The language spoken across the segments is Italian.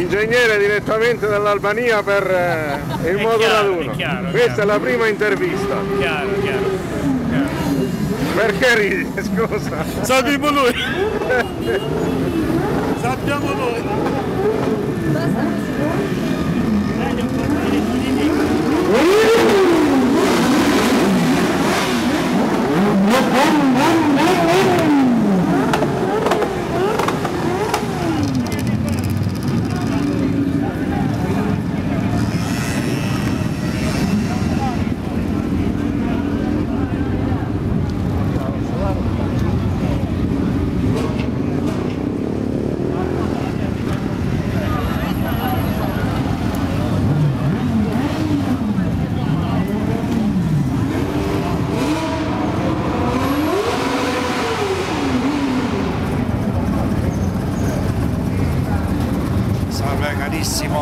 Ingegnere direttamente dall'Albania per eh, il È modo chiaro, raduno. è chiaro, Questa chiaro. è la prima intervista. Chiaro, chiaro. chiaro. Perché ridi? Scusa. Sappiamo noi. Sappiamo noi. Salve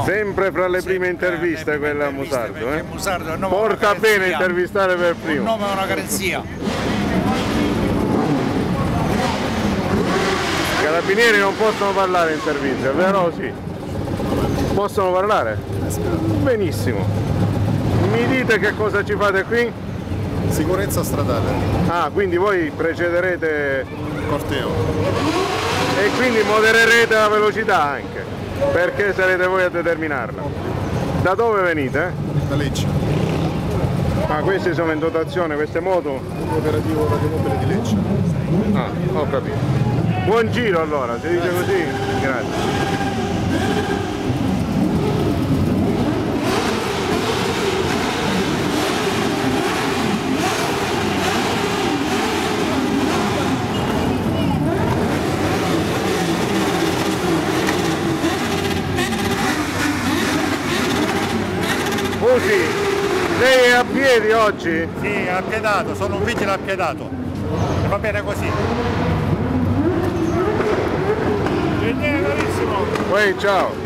Sempre fra le prime interviste prime quella a interviste, Musardo. Eh? Musardo Porta bene intervistare per primo. nome è una garanzia. I carabinieri non possono parlare in servizio, vero sì? Possono parlare? Benissimo. Mi dite che cosa ci fate qui? Sicurezza stradale, Ah, quindi voi precederete corteo. e quindi modererete la velocità anche, perché sarete voi a determinarla. Da dove venite? Da Lecce, Ah, queste sono in dotazione, queste moto? operativo radiomobile di Lecce. Ah, ho capito. Buon giro allora, si dice così? Grazie. Scusi, lei è a piedi oggi? Sì, appiedato, sono un vigile appiedato. E Va bene così. Poi ciao.